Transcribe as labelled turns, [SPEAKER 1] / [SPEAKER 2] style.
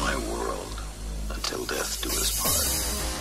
[SPEAKER 1] my world until death do us part.